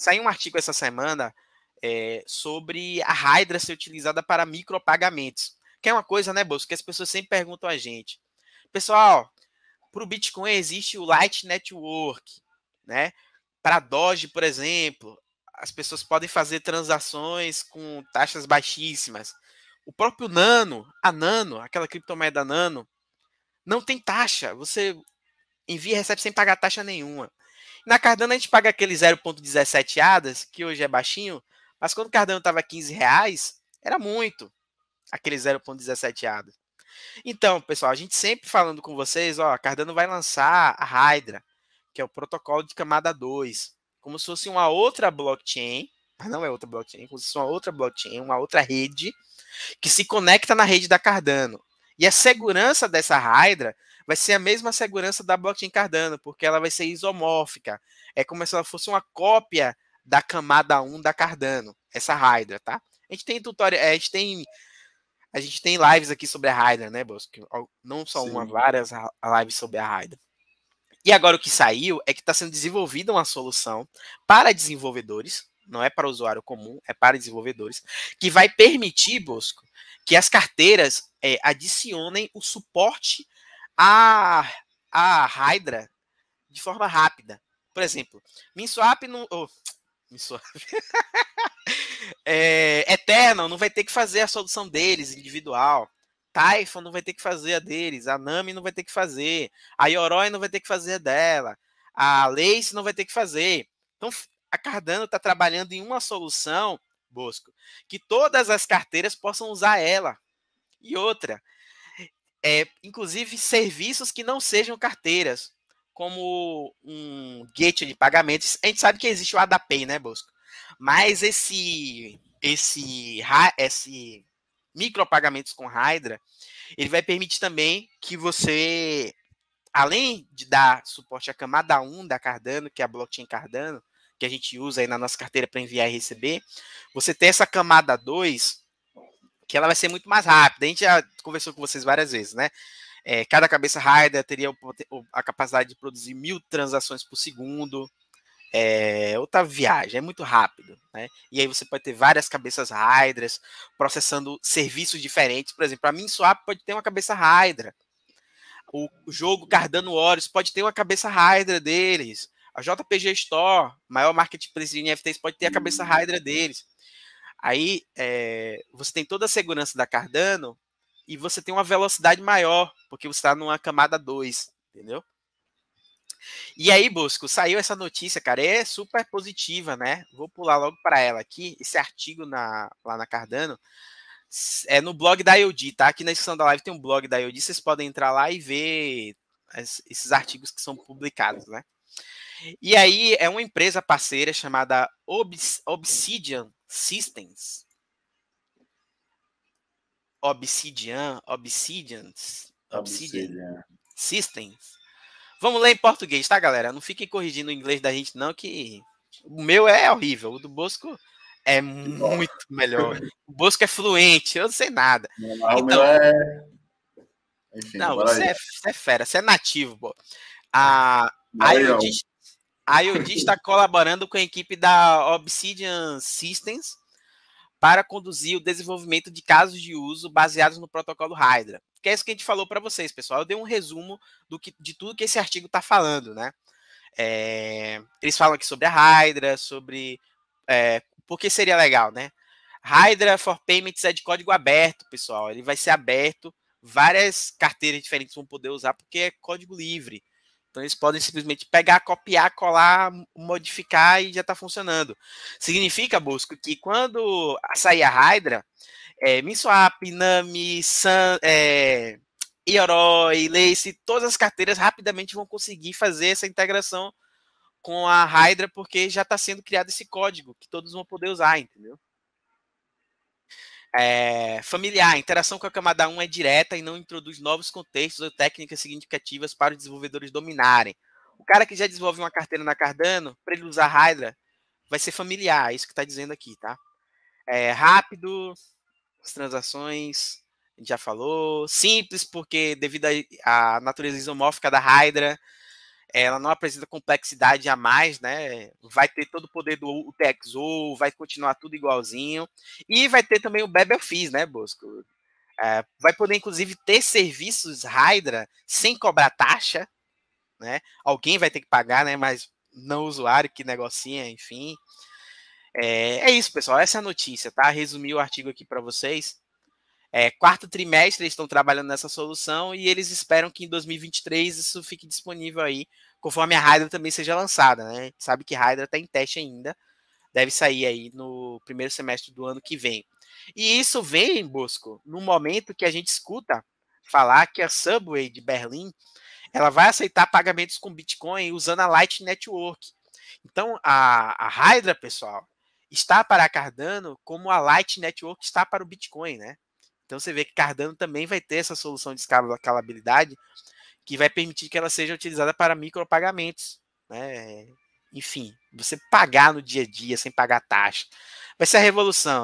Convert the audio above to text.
saiu um artigo essa semana é, sobre a Hydra ser utilizada para micropagamentos. Que é uma coisa, né, Bolso, que as pessoas sempre perguntam a gente. Pessoal, para o Bitcoin existe o Light Network, né? Para Doge, por exemplo, as pessoas podem fazer transações com taxas baixíssimas. O próprio Nano, a Nano, aquela criptomoeda Nano, não tem taxa. Você envia e recebe sem pagar taxa nenhuma. Na Cardano a gente paga aquele 0,17 ADAS, que hoje é baixinho, mas quando o Cardano estava 15 reais, era muito aquele 0,17 ADAS. Então, pessoal, a gente sempre falando com vocês, ó, a Cardano vai lançar a Hydra, que é o protocolo de camada 2, como se fosse uma outra blockchain, mas não é outra blockchain, como se fosse uma outra blockchain, uma outra rede, que se conecta na rede da Cardano. E a segurança dessa Hydra vai ser a mesma segurança da blockchain Cardano, porque ela vai ser isomórfica. É como se ela fosse uma cópia da camada 1 da Cardano, essa Hydra, tá? A gente tem tutorial, a gente tem a gente tem lives aqui sobre a Hydra, né, Bosco? Não só Sim. uma, várias lives sobre a Hydra. E agora o que saiu é que está sendo desenvolvida uma solução para desenvolvedores, não é para usuário comum, é para desenvolvedores, que vai permitir, Bosco, que as carteiras é, adicionem o suporte à, à Hydra de forma rápida. Por exemplo, MinSwap não. Oh, MinSwap. é, Eternal não vai ter que fazer a solução deles individual. Typhon não vai ter que fazer a deles, a Nami não vai ter que fazer, a Yoroi não vai ter que fazer a dela, a Lace não vai ter que fazer. Então, a Cardano está trabalhando em uma solução, Bosco, que todas as carteiras possam usar ela. E outra, é, inclusive serviços que não sejam carteiras, como um gateway de pagamentos. A gente sabe que existe o ADAPay, né, Bosco? Mas esse esse esse micropagamentos com Hydra, ele vai permitir também que você além de dar suporte à camada 1 da Cardano, que é a blockchain Cardano, que a gente usa aí na nossa carteira para enviar e receber, você tem essa camada 2, que ela vai ser muito mais rápida. A gente já conversou com vocês várias vezes, né? É, cada cabeça Hydra teria a capacidade de produzir mil transações por segundo. É outra viagem, é muito rápido, né? E aí você pode ter várias cabeças Hydras processando serviços diferentes. Por exemplo, a MinSwap pode ter uma cabeça Hydra. O, jogo Cardano Warriors pode ter uma cabeça Hydra deles. A JPG Store, maior marketplace de NFTs, pode ter a cabeça Hydra deles. Aí é, você tem toda a segurança da Cardano e você tem uma velocidade maior, porque você está numa camada 2, entendeu? E aí, Bosco, saiu essa notícia, cara, é super positiva, né? Vou pular logo para ela aqui. Esse artigo na, lá na Cardano é no blog da IOD, tá? Aqui na descrição da live tem um blog da IOD, vocês podem entrar lá e ver esses artigos que são publicados, né? E aí é uma empresa parceira chamada Obsidian Systems. Obsidian, Obsidians, Obsidian, Obsidian Systems. Vamos ler em português, tá, galera? Não fiquem corrigindo o inglês da gente, não, que o meu é horrível. O do Bosco é muito melhor. O Bosco é fluente, eu não sei nada. Não, então, é... Enfim, não, você é, você é, fera, você é nativo, pô. A, a IoD, a IoD está colaborando com a equipe da Obsidian Systems para conduzir o desenvolvimento de casos de uso baseados no protocolo Hydra que é isso que a gente falou para vocês, pessoal. Eu dei um resumo do que, de tudo que esse artigo está falando, né? É, eles falam aqui sobre a Hydra, sobre é, por que seria legal, né? Hydra for Payments é de código aberto, pessoal. Ele vai ser aberto, várias carteiras diferentes vão poder usar porque é código livre. Então eles podem simplesmente pegar, copiar, colar, modificar e já está funcionando. Significa, Busco, que quando sair a Hydra, é, MinSwap, Nami, Sun, é, Ioroi, Lace, todas as carteiras rapidamente vão conseguir fazer essa integração com a Hydra, porque já está sendo criado esse código que todos vão poder usar, entendeu? É, familiar, a interação com a camada 1 é direta e não introduz novos contextos ou técnicas significativas para os desenvolvedores dominarem. O cara que já desenvolve uma carteira na Cardano, para ele usar Hydra, vai ser familiar, é isso que está dizendo aqui, tá? É rápido, as transações, a gente já falou. Simples, porque devido à natureza isomórfica da Hydra, ela não apresenta complexidade a mais, né? Vai ter todo o poder do UTXO, vai continuar tudo igualzinho. E vai ter também o Bebel Fees, né, Bosco? É, vai poder, inclusive, ter serviços Hydra sem cobrar taxa, né? Alguém vai ter que pagar, né? Mas não o usuário que negocia, enfim. É, é isso, pessoal. Essa é a notícia, tá? Resumi o artigo aqui para vocês. É, quarto trimestre eles estão trabalhando nessa solução e eles esperam que em 2023 isso fique disponível aí, conforme a Hydra também seja lançada, né? Sabe que a Hydra está em teste ainda, deve sair aí no primeiro semestre do ano que vem. E isso vem, Bosco, no momento que a gente escuta falar que a Subway de Berlim ela vai aceitar pagamentos com Bitcoin usando a Light Network. Então, a, a Hydra, pessoal, está para a Cardano como a Light Network está para o Bitcoin, né? Então você vê que Cardano também vai ter essa solução de escalabilidade que vai permitir que ela seja utilizada para micropagamentos, né? Enfim, você pagar no dia a dia sem pagar taxa. Vai ser a revolução.